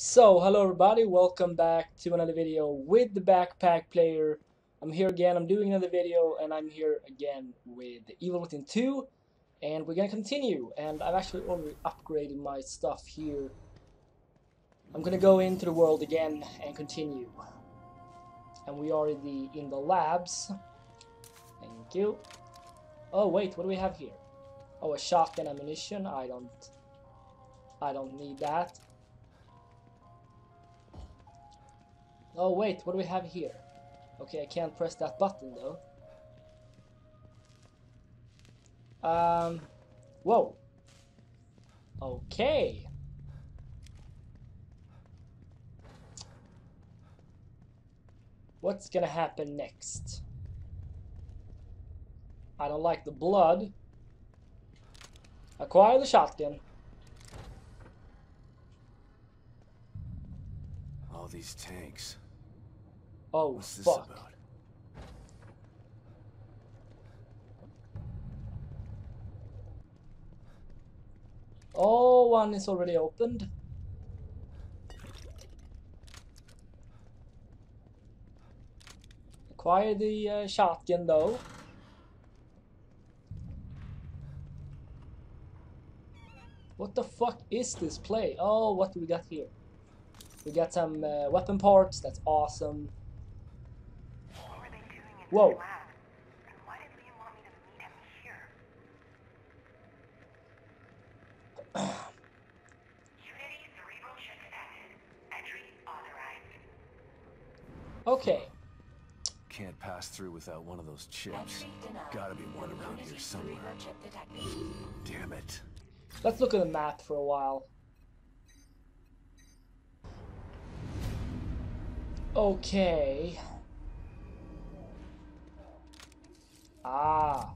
So, hello everybody, welcome back to another video with the Backpack Player. I'm here again, I'm doing another video, and I'm here again with Evil Within 2, and we're gonna continue, and I've actually already upgraded my stuff here. I'm gonna go into the world again and continue. And we are in the, in the labs. Thank you. Oh wait, what do we have here? Oh, a shotgun ammunition, I don't... I don't need that. Oh wait, what do we have here? Okay, I can't press that button though. Um, whoa. Okay. What's gonna happen next? I don't like the blood. Acquire the shotgun. All these tanks. Oh, What's this fuck. about? Oh, one is already opened. Acquire the uh, shotgun though. What the fuck is this play? Oh, what do we got here? We got some uh, weapon parts, that's awesome. What were they doing in Whoa. this why did Liam want me to meet him here? Unity cerebral shift active. Entry authorized. Okay, Can't pass through without one of those chips. Gotta be one around here somewhere. Damn it. let's look at the map for a while. Okay. Ah.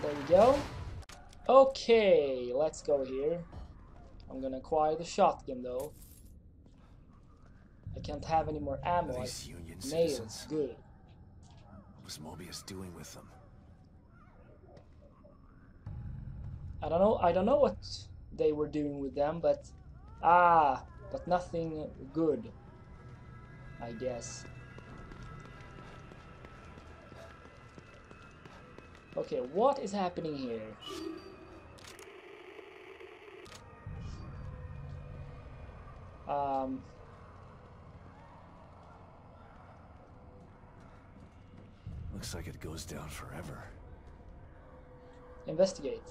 There we go. Okay, let's go here. I'm gonna acquire the shotgun though. I can't have any more ammo. These Union Nails, citizens. good. What was Mobius doing with them? I don't know. I don't know what they were doing with them, but ah, but nothing good. I guess. Okay, what is happening here? Um. Looks like it goes down forever. Investigate.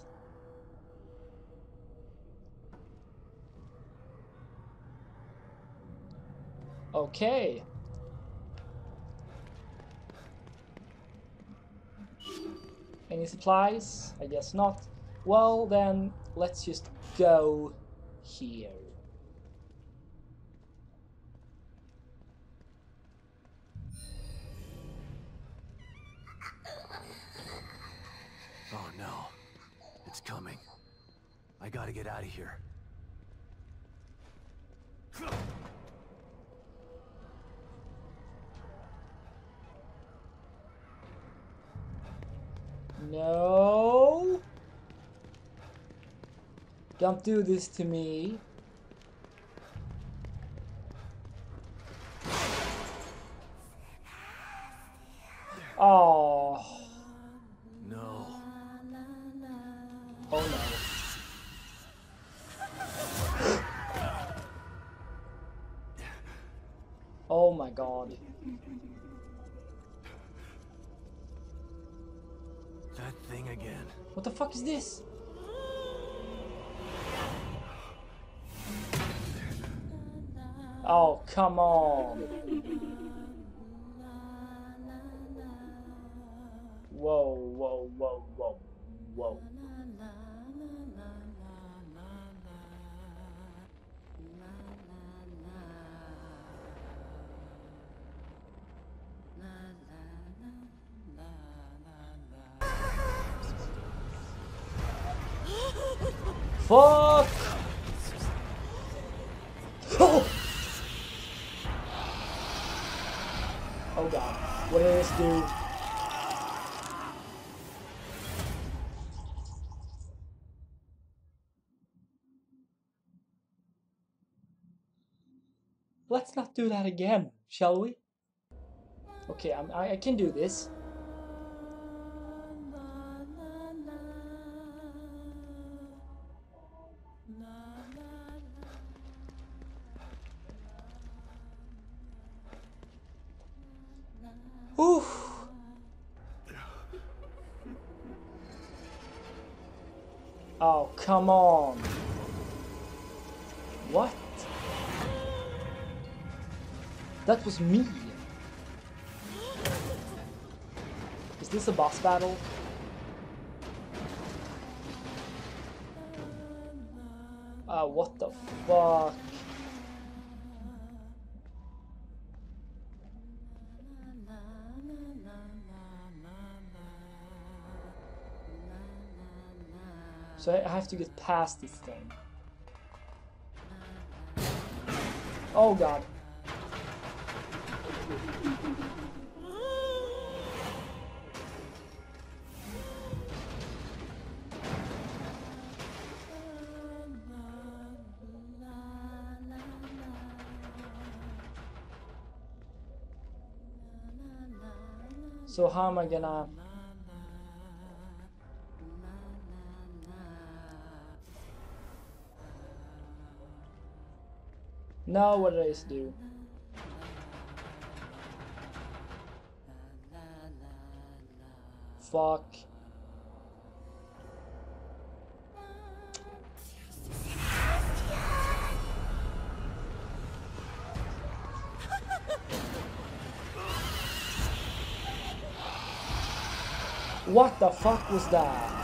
Okay. Any supplies? I guess not. Well, then, let's just go here. It's coming. I gotta get out of here. No. Don't do this to me. Oh. God. That thing again. What the fuck is this? Oh, come on. Fuck! Oh! Oh god. What did this do? Let's not do that again, shall we? Okay, I'm, I, I can do this. Oh, come on. What? That was me. Is this a boss battle? Ah, what the fuck? So I have to get past this thing. Oh god. So how am I gonna... Now what did I just do? Fuck. What the fuck was that?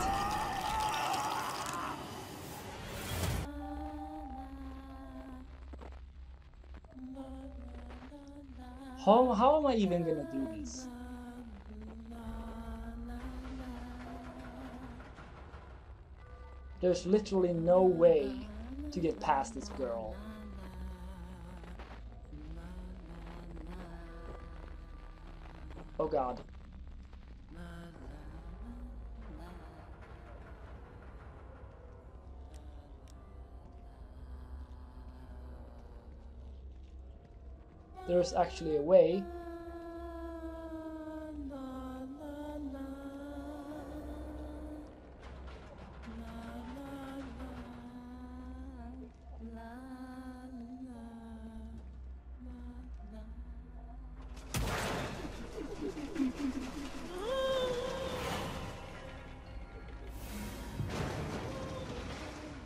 How, how am I even gonna do this? There's literally no way to get past this girl. Oh god. There's actually a way.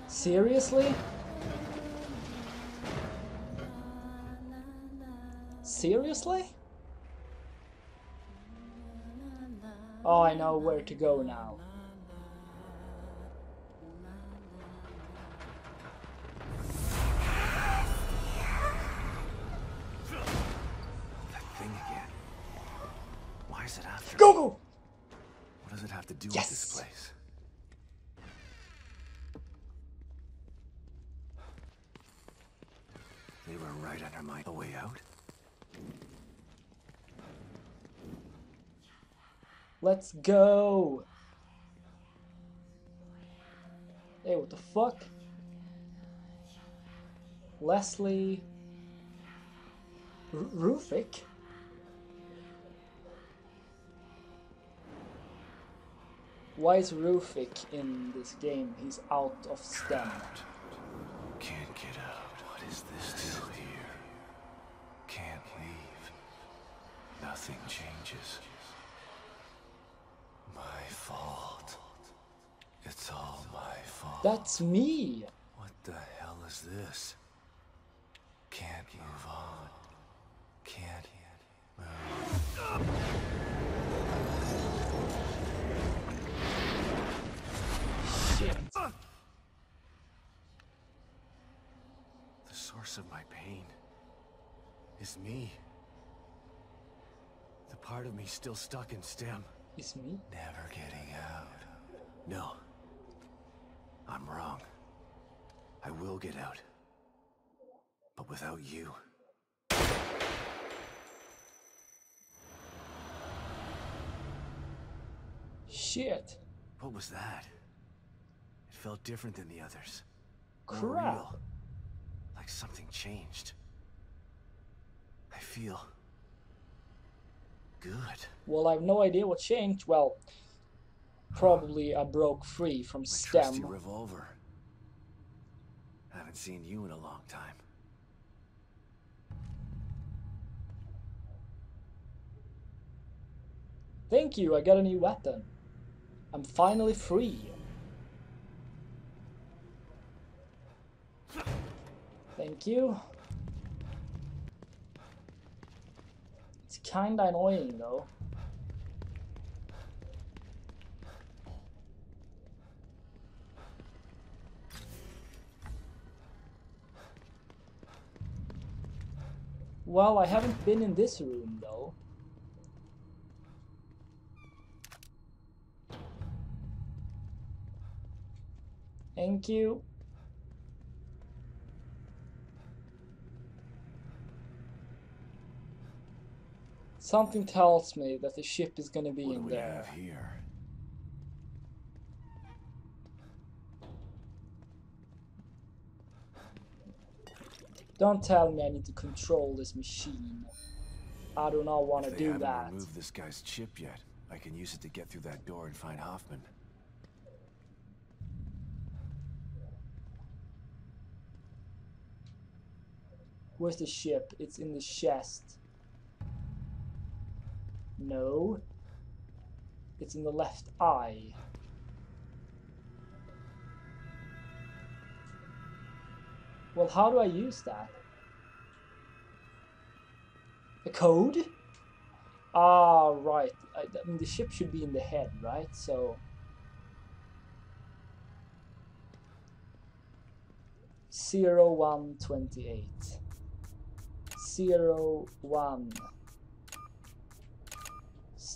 Seriously? Seriously? Oh, I know where to go now. That thing again. Why is it after Go, go! What does it have to do Yes. with this place? They were right under my way out. Let's go! Hey, what the fuck? Leslie... R Ruvik? Why is Ruvik in this game? He's out of STEM. Can't get out. What is this? Still here. Can't leave. Nothing changes. My fault. It's all my fault. That's me! What the hell is this? Can't move on. Can't move. Shit. The source of my pain is me. Part of me still stuck in STEM. It's me? Never getting out. No. I'm wrong. I will get out. But without you. Shit. What was that? It felt different than the others. Crap. Like something changed. I feel good. Well, I have no idea what changed. Well, probably I broke free from My trusty STEM. revolver. Haven't seen you in a long time. Thank you, I got a new weapon. I'm finally free. Thank you. It's kinda annoying though. Well, I haven't been in this room though. Thank you. Something tells me that the ship is gonna be What in there. have here? Don't tell me I need to control this machine. I do not want to do haven't that. removed this guy's chip yet. I can use it to get through that door and find Hoffman. Where's the ship? It's in the chest. No. It's in the left eye. Well, how do I use that? A code? Ah, right. I, I mean, the ship should be in the head, right? So. Zero one twenty eight. Zero one.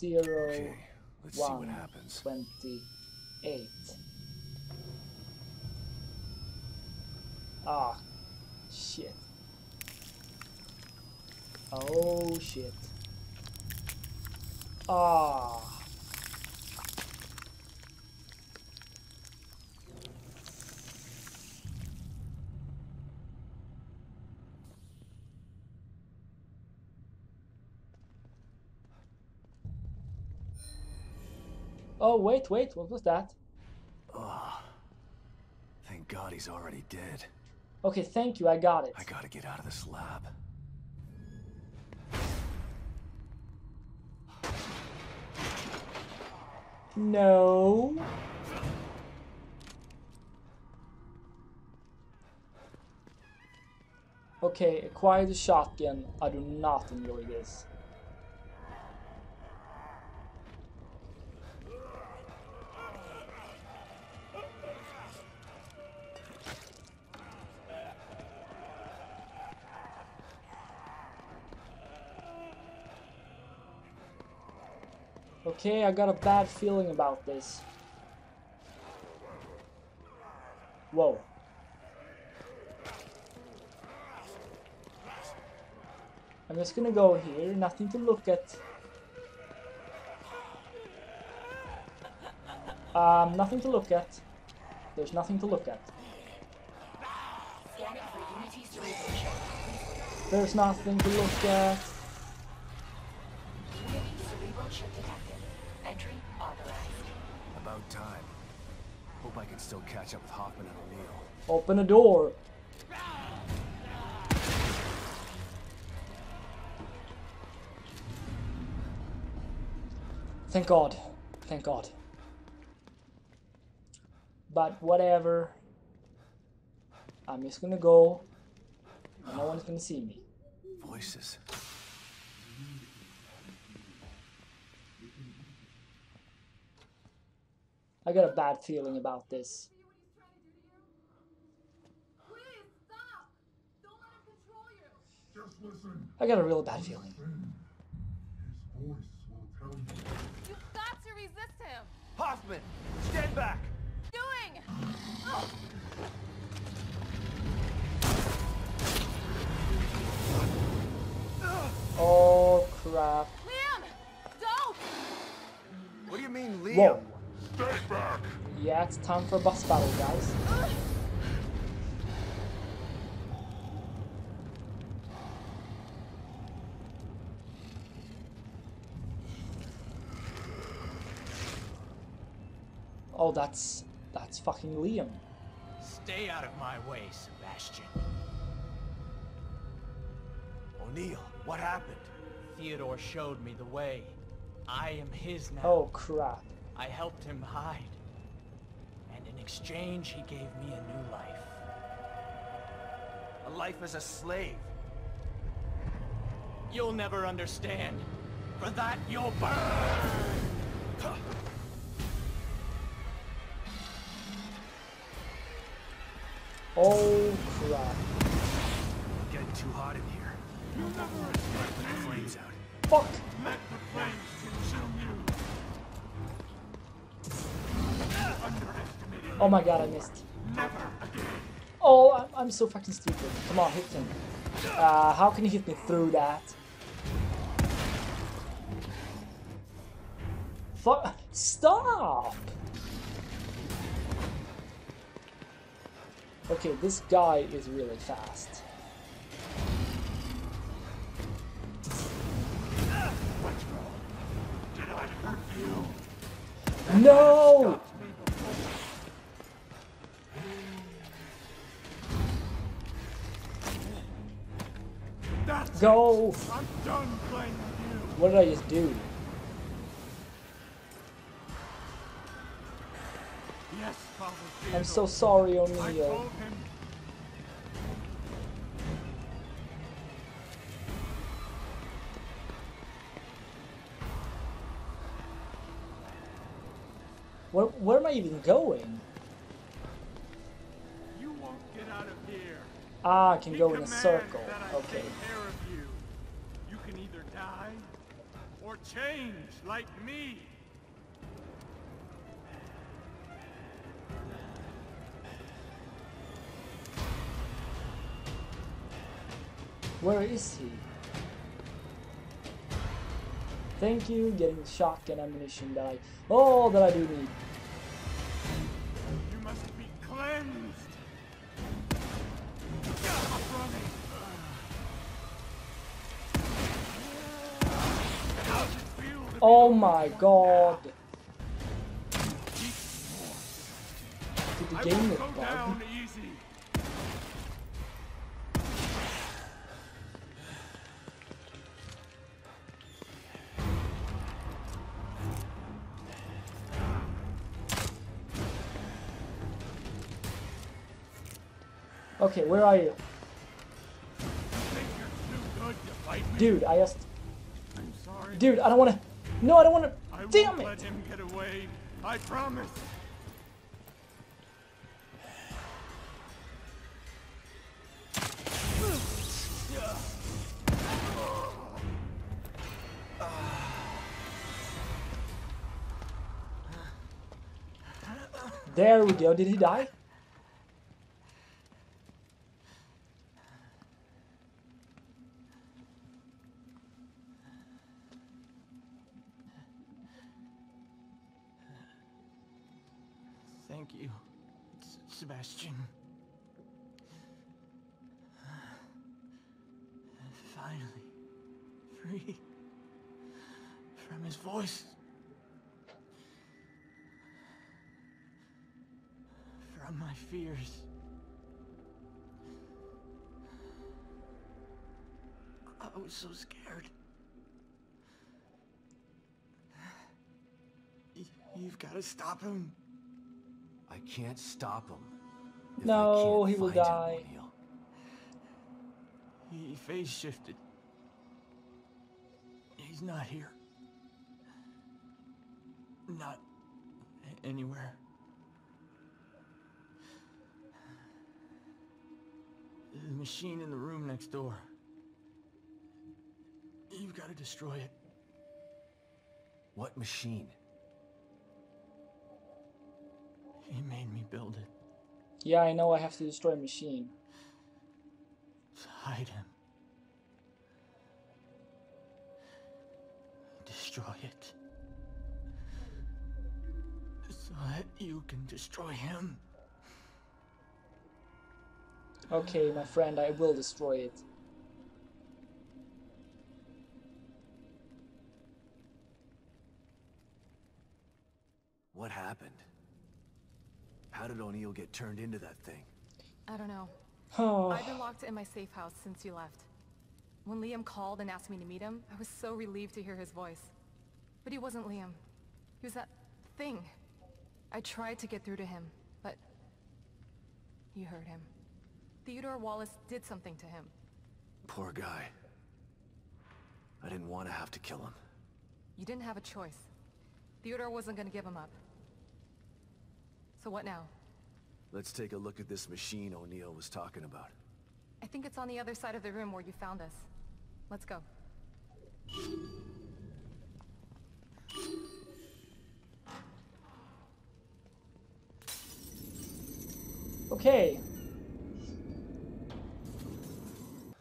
Zero Okay, let's see what happens. twenty eight. Ah, shit. Oh shit. Ah. Oh wait, wait, what was that? Oh, thank God he's already dead. Okay, thank you, I got it. I gotta get out of this lab. No. Okay, acquire the shotgun. I do not enjoy this. Okay, I got a bad feeling about this. Whoa. I'm just gonna go here, nothing to look at. Um, nothing to look at. There's nothing to look at. There's nothing to look at. Unity detected. Entry authorized. About time. Hope I can still catch up with Hoffman and O'Neal. Open a door. Thank God. Thank God. But whatever. I'm just gonna go. and No one's gonna see me. Voices. I got a bad feeling about this. Please stop! Don't let him control you! Just listen. I got a real bad feeling. His voice will tell you. You've got to resist him! Hoffman! Stand back! Doing! Oh, Oh crap. Liam! Don't! What do you mean, Liam? Whoa. Yeah, it's time for a boss battle, guys. Oh, that's... that's fucking Liam. Stay out of my way, Sebastian. O'Neal, what happened? Theodore showed me the way. I am his now. Oh, crap. I helped him hide. And in exchange, he gave me a new life. A life as a slave. You'll never understand. For that, you'll burn! Oh crap. Getting too hot in here. Put the flames out. Fuck. Oh my god, I missed. Oh, I'm, so fucking stupid. Come on, hit him. Uh, how can you hit me through that? Fuck! Stop! Okay, this guy is really fast. No! Go! I'm done playing with you. What did I just do? Yes, Father I'm so sorry, O'Neal. Where, where am I even going? you won't get out of here. Ah, I can He go in a circle. Okay. take care of you. You can either die or change like me. Where is he? Thank you, getting shotgun ammunition that I... Oh, that I do need. Oh my god. Did the game won't get go bugged? down easy. Okay, where are you? Think you're too good to fight me? Dude, I just... I'm sorry. Dude, I don't wanna... No, I don't wanna... I Damn won't let it! him get away. I promise. There we go. Did he die? Thank you, Sebastian. Finally, free from his voice. From my fears. I was so scared. You've got to stop him. I can't stop him. if No, he will find him, die. O'Neal. He phase shifted. He's not here. Not a- anywhere. The machine in the room next door. You've got to destroy it. What machine? He made me build it. Yeah, I know I have to destroy a machine. to hide him. Destroy it. So that you can destroy him. Okay, my friend, I will destroy it. What happened? How did O'Neal get turned into that thing? I don't know. Oh, I've been locked in my safe house since you left. When Liam called and asked me to meet him, I was so relieved to hear his voice. But he wasn't Liam. He was that thing. I tried to get through to him, but... You heard him. Theodore Wallace did something to him. Poor guy. I didn't want to have to kill him. You didn't have a choice. Theodore wasn't gonna give him up. So what now? Let's take a look at this machine O'Neal was talking about. I think it's on the other side of the room where you found us. Let's go. okay.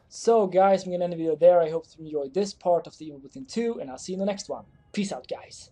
So guys, I'm gonna end the video there. I hope you enjoyed this part of the Evil Within 2, and I'll see you in the next one. Peace out, guys.